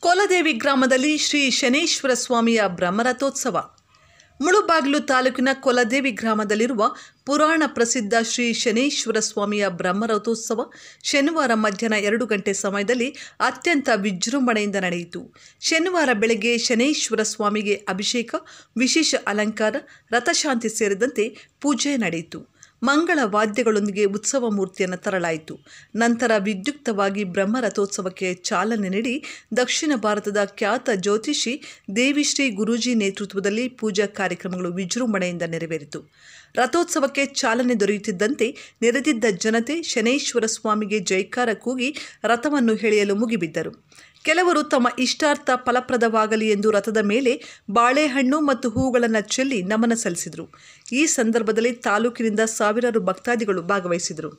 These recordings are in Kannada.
ಕೋಲದೇವಿ ಗ್ರಾಮದಲ್ಲಿ ಶ್ರೀ ಶನೇಶ್ವರ ಸ್ವಾಮಿಯ ಬ್ರಹ್ಮರಥೋತ್ಸವ. ಮುಳುಬಾಗಿಲು ತಾಲೂಕಿನ ಕೊಲದೇವಿ ಗ್ರಾಮದಲ್ಲಿರುವ ಪುರಾಣ ಪ್ರಸಿದ್ಧ ಶ್ರೀ ಶನೇಶ್ವರ ಸ್ವಾಮಿಯ ಬ್ರಹ್ಮರಥೋತ್ಸವ ಶನಿವಾರ ಮಧ್ಯಾಹ್ನ ಎರಡು ಗಂಟೆ ಸಮಯದಲ್ಲಿ ಅತ್ಯಂತ ವಿಜೃಂಭಣೆಯಿಂದ ನಡೆಯಿತು. ಶನಿವಾರ ಬೆಳಗ್ಗೆ ಶನೇಶ್ವರ ಸ್ವಾಮಿಗೆ ಅಭಿಷೇಕ, ವಿಶೇಷ ಅಲಂಕಾರ, ರಥಶಾಂತಿ ಸೇರಿದಂತೆ ಪೂಜೆ ನಡೆಯಿತು. ಮಂಗಳ ವಾದ್ಯಗಳೊಂದಿಗೆ ಉತ್ಸವ ಮೂರ್ತಿಯನ್ನು ತರಲಾಯಿತು. ನಂತರ ವಿದ್ಯುಕ್ತವಾಗಿ ಬ್ರಹ್ಮರಥೋತ್ಸವಕ್ಕೆ ಚಾಲನೆ ನೀಡಿ ದಕ್ಷಿಣ ಭಾರತದ ಖ್ಯಾತ ಜ್ಯೋತಿಷಿ ದೇವಿಶ್ರೀ ಗುರೂಜಿ ನೇತೃತ್ವದಲ್ಲಿ ಪೂಜಾ ಕಾರ್ಯಕ್ರಮಗಳು ವಿಜೃಂಭಣೆಯಿಂದ ನೆರವೇರಿತು. ರಥೋತ್ಸವಕ್ಕೆ ಚಾಲನೆ ದೊರೆಯುತ್ತಿದ್ದಂತೆ ನೆರೆದಿದ್ದ ಜನತೆ ಶನೇಶ್ವರ ಸ್ವಾಮಿಗೆ ಜೈಕಾರ ಕೂಗಿ ರಥವನ್ನು ಎಳೆಯಲು ಮುಗಿಬಿದ್ದರು. ಕೆಲವರು ತಮ್ಮ ಇಷ್ಟಾರ್ಥ ಫಲಪ್ರದವಾಗಲಿ ಎಂದು ರಥದ ಮೇಲೆ ಬಾಳೆಹಣ್ಣು ಮತ್ತು ಹೂಗಳನ್ನು ಚೆಲ್ಲಿ ನಮನ ಸಲ್ಲಿಸಿದರು. ಈ ಸಂದರ್ಭದಲ್ಲಿ ತಾಲೂಕಿನಿಂದ ಸಾವಿರಾರು ಭಕ್ತಾದಿಗಳು ಭಾಗವಹಿಸಿದರು.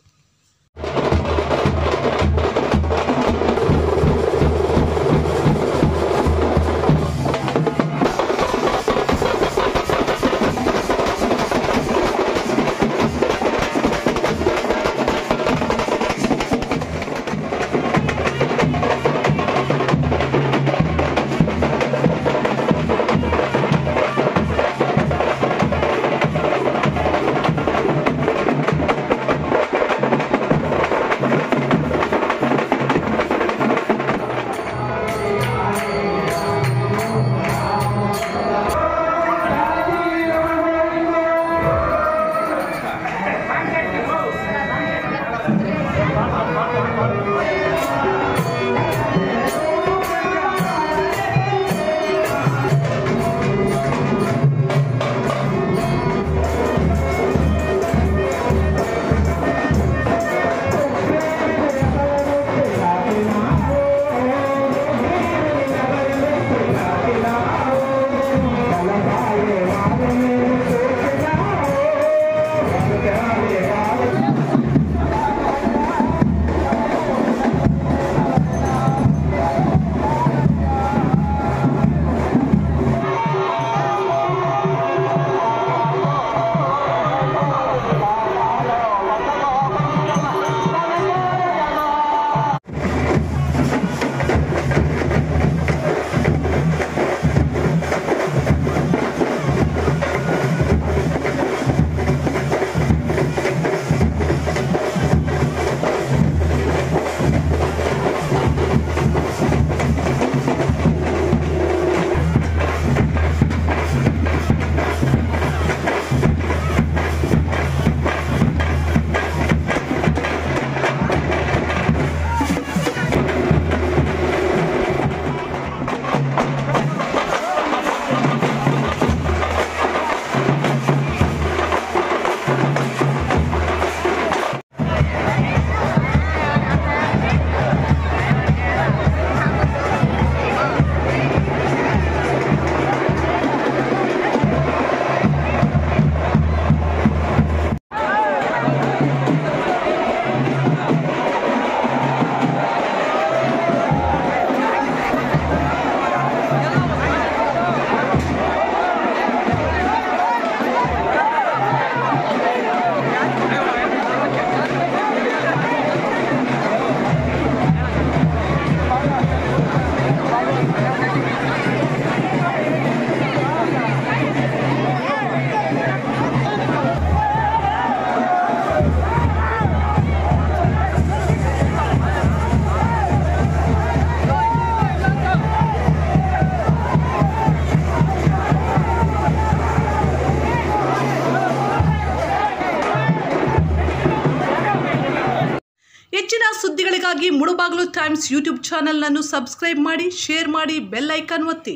ಸುದ್ದಿಗಳಿಗಾಗಿ ಮುಳುಬಾಗಿಲು ಟೈಮ್ಸ್ ಯೂಟ್ಯೂಬ್ ಚಾನೆಲ್ನನ್ನು ಸಬ್ಸ್ಕ್ರೈಬ್ ಮಾಡಿ ಶೇರ್ ಮಾಡಿ ಬೆಲ್ ಒತ್ತಿ.